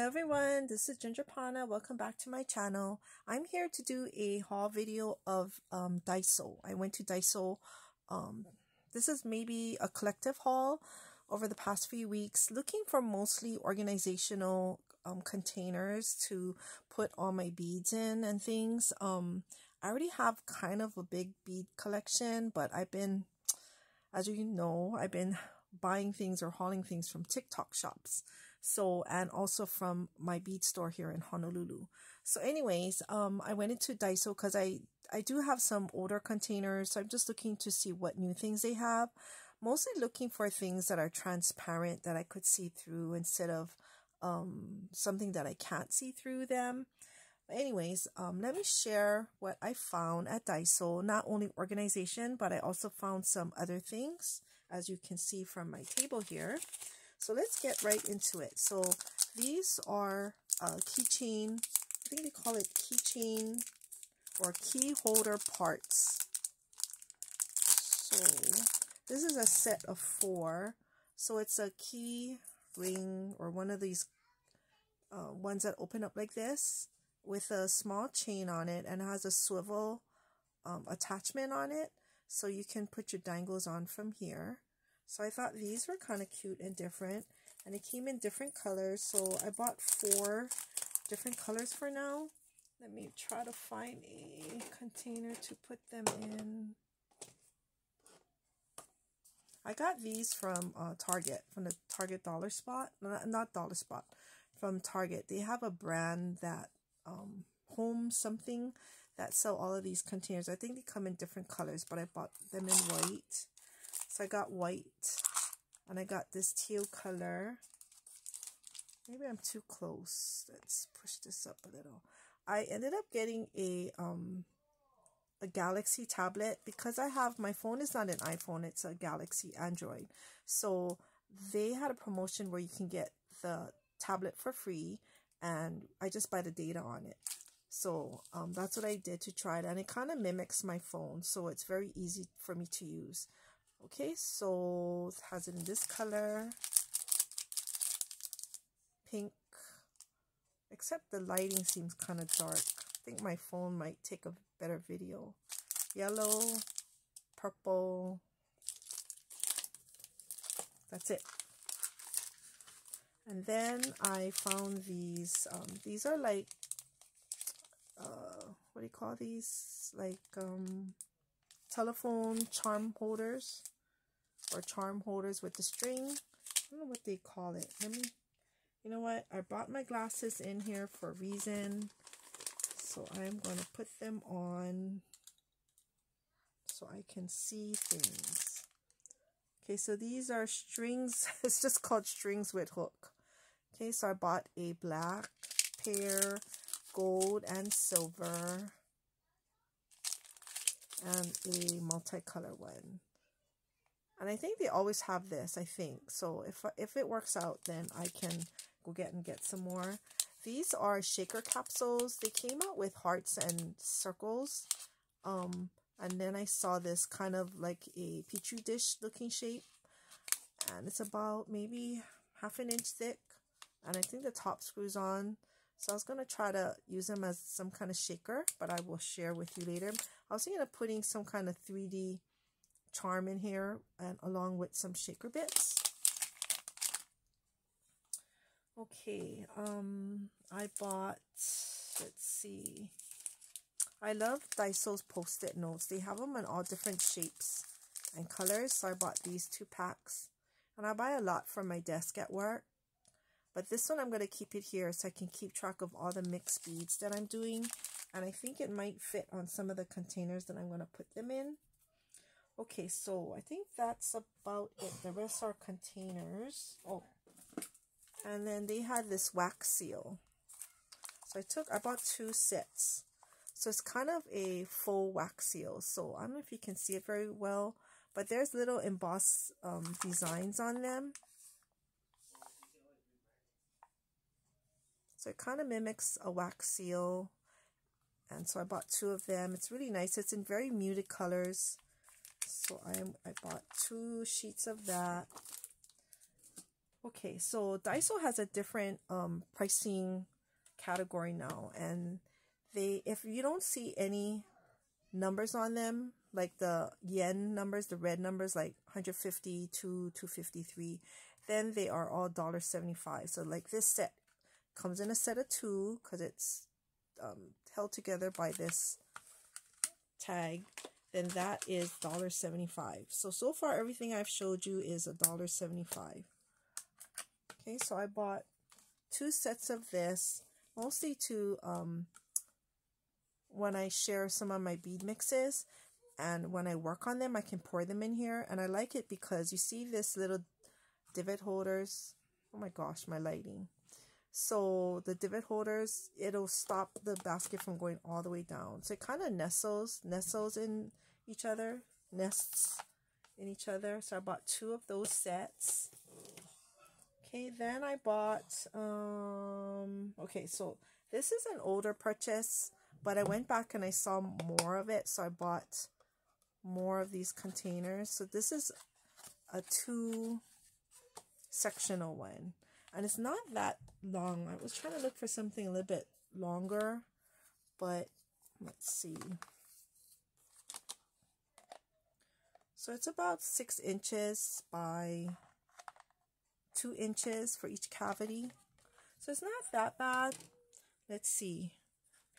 everyone, this is Ginger Pana. Welcome back to my channel. I'm here to do a haul video of um, Daiso. I went to Daiso. Um, this is maybe a collective haul over the past few weeks, looking for mostly organizational um, containers to put all my beads in and things. Um, I already have kind of a big bead collection, but I've been, as you know, I've been buying things or hauling things from TikTok shops. So, and also from my bead store here in Honolulu. So anyways, um, I went into Daiso because I, I do have some older containers. So I'm just looking to see what new things they have. Mostly looking for things that are transparent that I could see through instead of um, something that I can't see through them. Anyways, um, let me share what I found at Daiso. Not only organization, but I also found some other things, as you can see from my table here. So let's get right into it. So these are uh, keychain, I think they call it keychain or key holder parts. So this is a set of four. So it's a key ring or one of these uh, ones that open up like this with a small chain on it and has a swivel um, attachment on it. So you can put your dangles on from here. So I thought these were kind of cute and different. And it came in different colors. So I bought four different colors for now. Let me try to find a container to put them in. I got these from uh, Target, from the Target Dollar Spot. Not, not Dollar Spot, from Target. They have a brand that, um, Home something, that sell all of these containers. I think they come in different colors, but I bought them in white. So I got white and I got this teal color. Maybe I'm too close. Let's push this up a little. I ended up getting a um a Galaxy tablet because I have my phone is not an iPhone, it's a Galaxy Android. So they had a promotion where you can get the tablet for free and I just buy the data on it. So um, that's what I did to try it and it kind of mimics my phone so it's very easy for me to use okay so it has it in this color. Pink. Except the lighting seems kind of dark. I think my phone might take a better video. Yellow purple. That's it. And then I found these um, these are like uh, what do you call these? Like um telephone charm holders or charm holders with the string. I don't know what they call it. Let me, you know what? I brought my glasses in here for a reason. So I'm going to put them on so I can see things. Okay, so these are strings. it's just called strings with hook. Okay, so I bought a black pair, gold and silver, and a multicolor one. And I think they always have this, I think. So if, if it works out, then I can go get and get some more. These are shaker capsules. They came out with hearts and circles. Um, and then I saw this kind of like a petri dish looking shape. And it's about maybe half an inch thick. And I think the top screws on. So I was going to try to use them as some kind of shaker. But I will share with you later. I was thinking of putting some kind of 3D charm in here and along with some shaker bits. Okay, um, I bought, let's see, I love Daiso's post-it notes. They have them in all different shapes and colors, so I bought these two packs. And I buy a lot from my desk at work. But this one, I'm going to keep it here so I can keep track of all the mixed beads that I'm doing. And I think it might fit on some of the containers that I'm going to put them in. Okay, so I think that's about it. The rest are containers. Oh, and then they had this wax seal. So I took, I bought two sets. So it's kind of a full wax seal. So I don't know if you can see it very well, but there's little embossed um, designs on them. So it kind of mimics a wax seal. And so I bought two of them. It's really nice. It's in very muted colors. So I am I bought two sheets of that. Okay, so Daiso has a different um pricing category now and they if you don't see any numbers on them like the yen numbers the red numbers like 150 to 253 then they are all dollar 75 so like this set comes in a set of two because it's um, held together by this tag then that is dollar 75 so so far everything i've showed you is a dollar 75 okay so i bought two sets of this mostly to um when I share some of my bead mixes and when I work on them I can pour them in here. And I like it because you see this little divot holders? Oh my gosh my lighting so the divot holders it'll stop the basket from going all the way down so it kind of nestles nestles in each other nests in each other so I bought two of those sets okay then I bought um okay so this is an older purchase but I went back and I saw more of it, so I bought more of these containers. So this is a two sectional one. And it's not that long. I was trying to look for something a little bit longer, but let's see. So it's about six inches by two inches for each cavity. So it's not that bad. Let's see.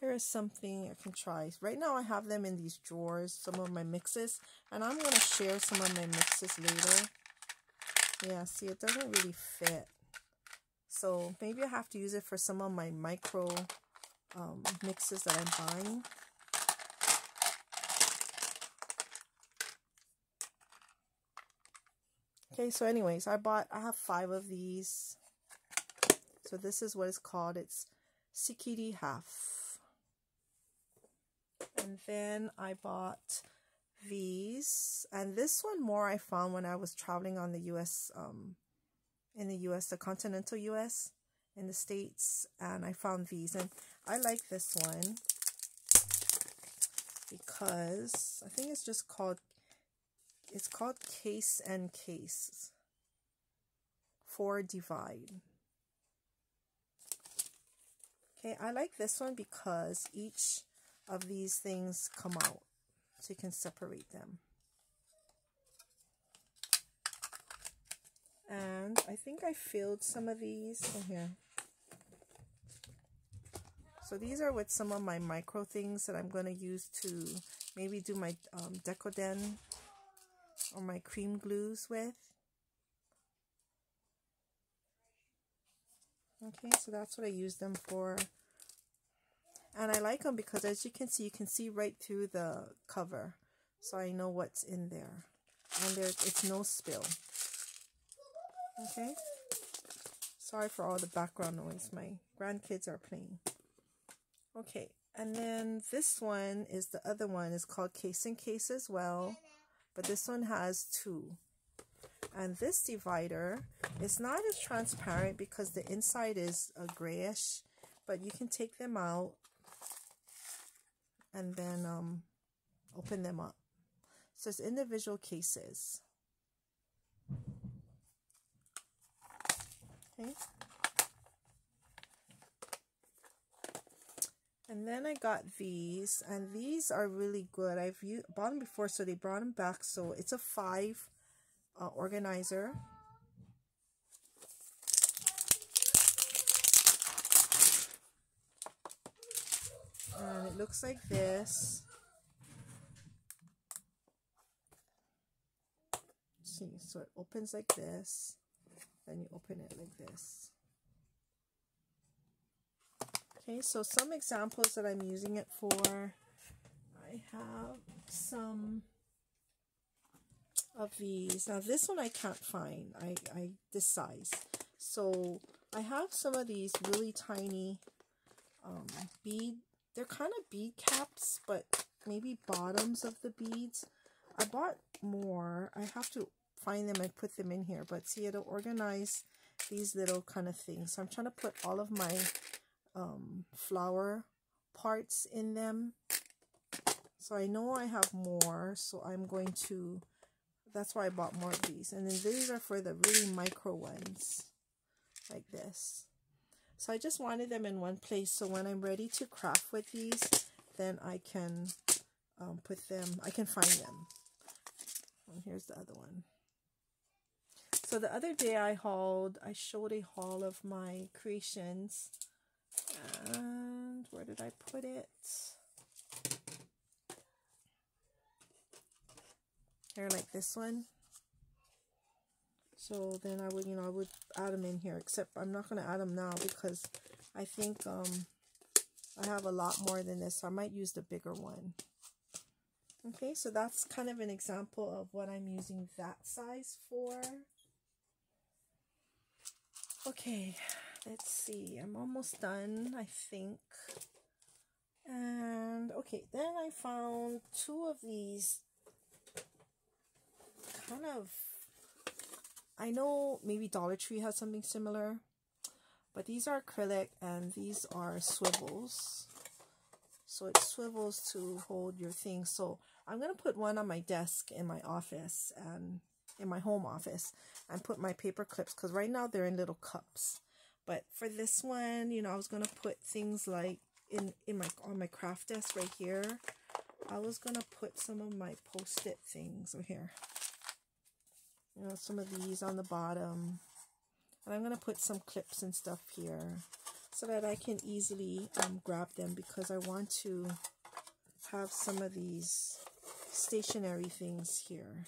Here is something I can try. Right now I have them in these drawers, some of my mixes, and I'm going to share some of my mixes later. Yeah, see, it doesn't really fit. So maybe I have to use it for some of my micro um, mixes that I'm buying. Okay, so anyways, I bought, I have five of these. So this is what it's called. It's Sikiri Half. And then I bought these. And this one more I found when I was traveling on the US, um, in the US, the continental US, in the States. And I found these. And I like this one because I think it's just called, it's called Case and Case for Divide. Okay, I like this one because each of these things come out so you can separate them. And I think I filled some of these in here. So these are with some of my micro things that I'm going to use to maybe do my um, Decoden or my cream glues with. Okay, so that's what I use them for. And I like them because as you can see, you can see right through the cover. So I know what's in there. And there, it's no spill. Okay. Sorry for all the background noise. My grandkids are playing. Okay. And then this one is the other one. is called Case and Case as well. But this one has two. And this divider is not as transparent because the inside is a grayish. But you can take them out and then um, open them up. So it's individual cases. Okay. And then I got these, and these are really good. I've used, bought them before, so they brought them back. So it's a five uh, organizer. and it looks like this see so it opens like this then you open it like this okay so some examples that I'm using it for I have some of these now this one I can't find I, I this size so I have some of these really tiny um, bead they're kind of bead caps, but maybe bottoms of the beads. I bought more. I have to find them and put them in here. But see, it'll organize these little kind of things. So I'm trying to put all of my um, flower parts in them. So I know I have more. So I'm going to, that's why I bought more of these. And then these are for the really micro ones. like this. So I just wanted them in one place so when I'm ready to craft with these, then I can um, put them, I can find them. And here's the other one. So the other day I hauled, I showed a haul of my creations. And where did I put it? Here, like this one. So then I would, you know, I would add them in here. Except I'm not going to add them now because I think um, I have a lot more than this. So I might use the bigger one. Okay, so that's kind of an example of what I'm using that size for. Okay, let's see. I'm almost done, I think. And okay, then I found two of these kind of I know maybe Dollar Tree has something similar, but these are acrylic and these are swivels. So it swivels to hold your thing. So I'm going to put one on my desk in my office and in my home office and put my paper clips because right now they're in little cups. But for this one, you know, I was going to put things like in, in my on my craft desk right here. I was going to put some of my post-it things over here you know, some of these on the bottom. And I'm going to put some clips and stuff here so that I can easily um, grab them because I want to have some of these stationary things here.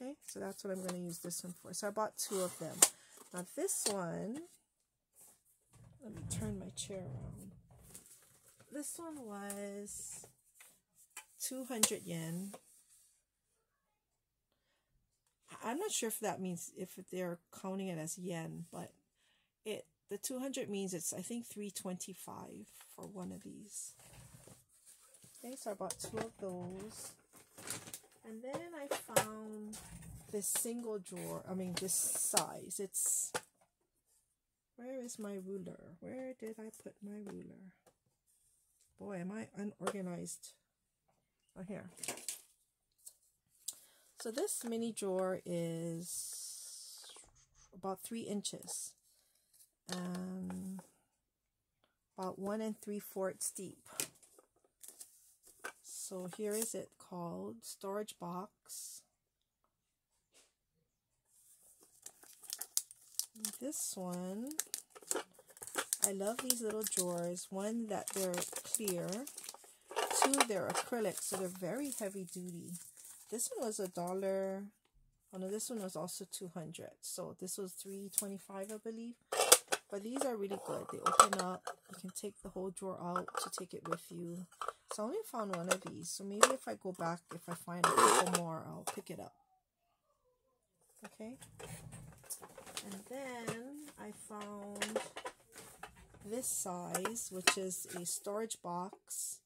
Okay, so that's what I'm going to use this one for. So I bought two of them. Now this one, let me turn my chair around. This one was 200 yen. I'm not sure if that means if they're counting it as yen, but it the 200 means it's I think 325 for one of these. Okay, so I bought two of those. And then I found this single drawer, I mean this size. It's where is my ruler? Where did I put my ruler? Boy, am I unorganized. Oh, here. So this mini drawer is about three inches and about one and three fourths deep. So here is it called storage box. This one, I love these little drawers. One, that they're clear. Two, they're acrylic, so they're very heavy duty. This one was a dollar. Oh no, this one was also 200. So this was 325 I believe. But these are really good. They open up. You can take the whole drawer out to take it with you. So I only found one of these. So maybe if I go back, if I find a couple more, I'll pick it up. Okay. And then I found this size, which is a storage box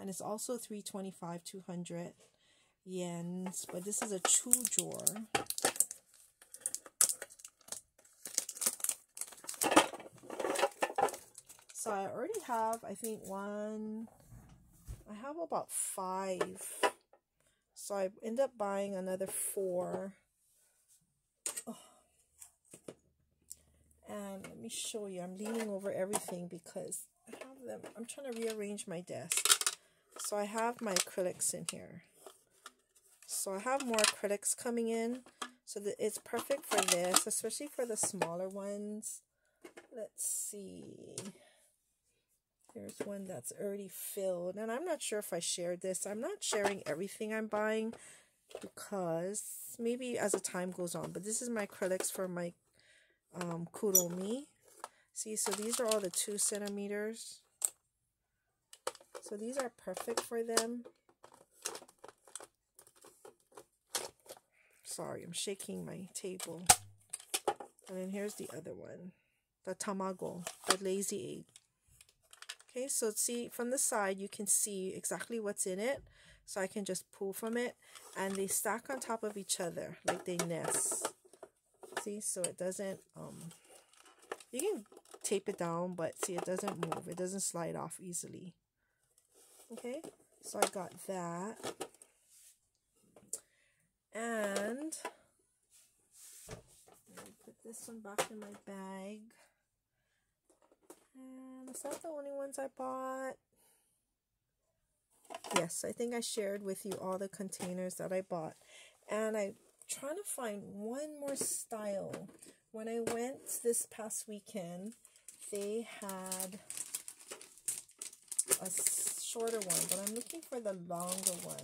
and it's also 325 200 yens but this is a two drawer so I already have I think one I have about five so I end up buying another four oh. and let me show you I'm leaning over everything because I have them I'm trying to rearrange my desk so I have my acrylics in here. So I have more acrylics coming in. So that it's perfect for this, especially for the smaller ones. Let's see. There's one that's already filled. And I'm not sure if I shared this. I'm not sharing everything I'm buying because maybe as the time goes on. But this is my acrylics for my um, Kuromi. See, so these are all the two centimeters. So these are perfect for them. Sorry, I'm shaking my table. And then here's the other one. The tamago, the lazy egg. Okay, so see from the side you can see exactly what's in it. So I can just pull from it. And they stack on top of each other like they nest. See, so it doesn't, um, you can tape it down, but see it doesn't move. It doesn't slide off easily. Okay, so I got that. And put this one back in my bag. And is that the only ones I bought? Yes, I think I shared with you all the containers that I bought. And I'm trying to find one more style. When I went this past weekend, they had a shorter one, but I'm looking for the longer one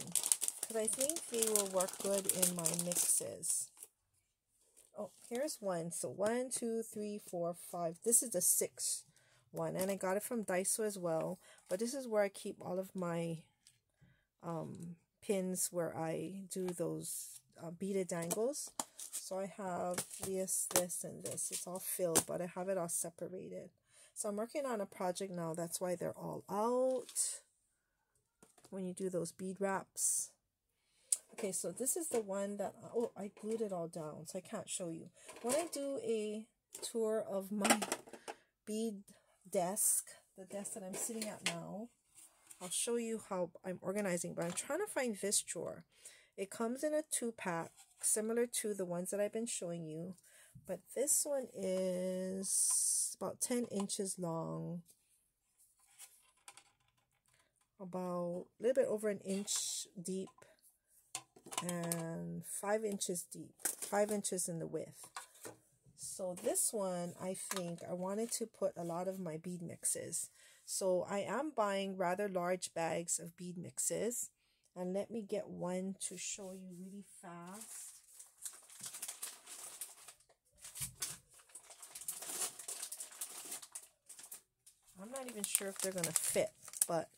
because I think they will work good in my mixes. Oh, here's one. So one, two, three, four, five. This is the sixth one, and I got it from Daiso as well. But this is where I keep all of my um, pins where I do those uh, beaded dangles. So I have this, this, and this. It's all filled, but I have it all separated. So I'm working on a project now. That's why they're all out. When you do those bead wraps. Okay, so this is the one that, oh, I glued it all down, so I can't show you. When I do a tour of my bead desk, the desk that I'm sitting at now, I'll show you how I'm organizing, but I'm trying to find this drawer. It comes in a two-pack, similar to the ones that I've been showing you, but this one is about 10 inches long, about a little bit over an inch deep, and five inches deep, five inches in the width. So this one, I think I wanted to put a lot of my bead mixes. So I am buying rather large bags of bead mixes. And let me get one to show you really fast. I'm not even sure if they're going to fit, but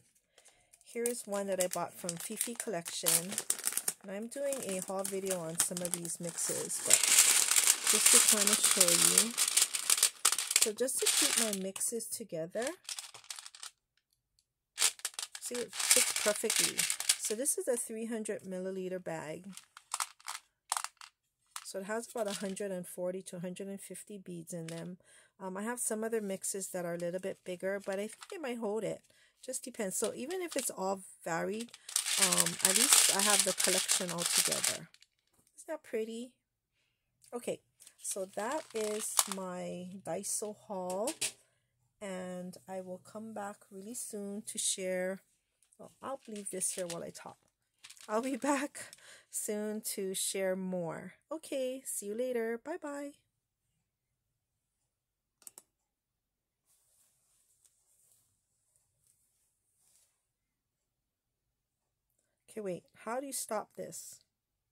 here's one that I bought from Fifi Collection. And I'm doing a haul video on some of these mixes, but just to kind of show you. So just to keep my mixes together, see it fits perfectly. So this is a 300 milliliter bag. So it has about 140 to 150 beads in them. Um, I have some other mixes that are a little bit bigger, but I think it might hold it. Just depends. So even if it's all varied, um, at least I have the collection all together. Isn't that pretty? Okay, so that is my Daiso haul. And I will come back really soon to share. Well, I'll leave this here while I talk. I'll be back soon to share more. Okay, see you later. Bye-bye. Okay, wait. How do you stop this?